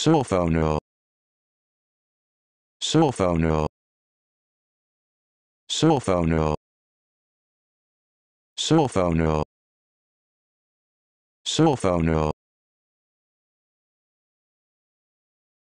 Cellphoner. Cellphoner. Cellphoner. Cellphoner. Cellphoner.